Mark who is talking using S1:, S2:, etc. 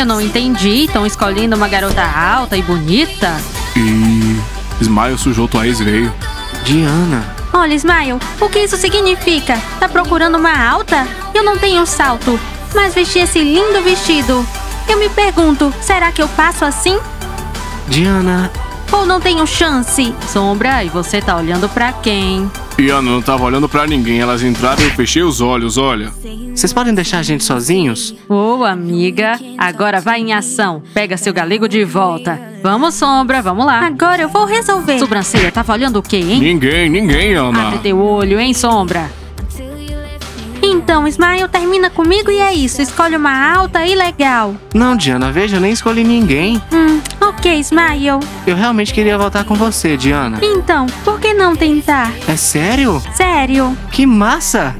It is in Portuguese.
S1: Eu não entendi. Estão escolhendo uma garota alta e bonita?
S2: E. Smile sujou tua ex-veio.
S3: Diana.
S1: Olha, Smile, o que isso significa? Tá procurando uma alta? Eu não tenho salto, mas vesti esse lindo vestido. Eu me pergunto, será que eu passo assim?
S3: Diana.
S1: Ou não tenho chance? Sombra, e você tá olhando pra quem?
S2: Diana não tava olhando pra ninguém. Elas entraram e eu fechei os olhos, olha.
S3: Vocês podem deixar a gente sozinhos?
S1: Ô, amiga, agora vai em ação. Pega seu galego de volta. Vamos, Sombra, vamos lá. Agora eu vou resolver. Sobrancelha, tava olhando o quê, hein?
S2: Ninguém, ninguém, Ana.
S1: Abre teu olho, hein, Sombra? Então, Smile termina comigo e é isso. Escolhe uma alta e legal.
S3: Não, Diana, veja, eu nem escolhi ninguém.
S1: Hum, ok, Smile.
S3: Eu realmente queria voltar com você, Diana.
S1: Então, por que não tentar?
S3: É sério?
S1: Sério.
S3: Que massa!